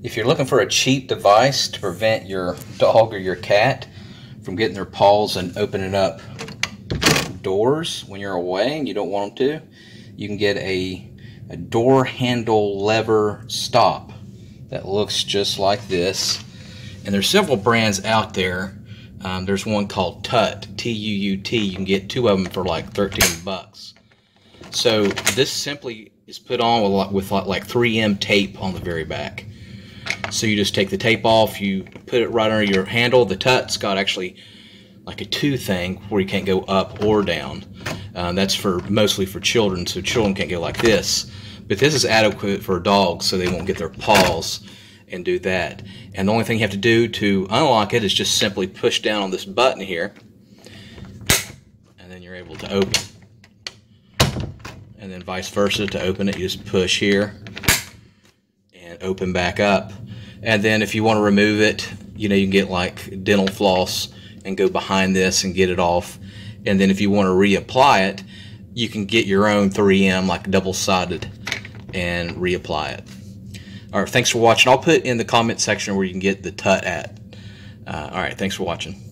If you're looking for a cheap device to prevent your dog or your cat from getting their paws and opening up doors when you're away and you don't want them to, you can get a, a door handle lever stop that looks just like this. And there's several brands out there. Um, there's one called Tuut, T-U-U-T. You can get two of them for like 13 bucks. So this simply is put on with, with like 3M tape on the very back. So you just take the tape off, you put it right under your handle. The Tuut's got actually like a two thing where you can't go up or down. Um, that's for mostly for children, so children can't go like this. But this is adequate for dogs, so they won't get their paws and do that. And the only thing you have to do to unlock it is just simply push down on this button here, and then you're able to open. And then vice versa, to open it, you just push here and open back up. And then if you want to remove it, you know, you can get like dental floss and go behind this and get it off. And then if you want to reapply it, you can get your own 3M like double-sided and reapply it. All right, thanks for watching. I'll put in the comment section where you can get the Tuut at. Uh, all right, thanks for watching.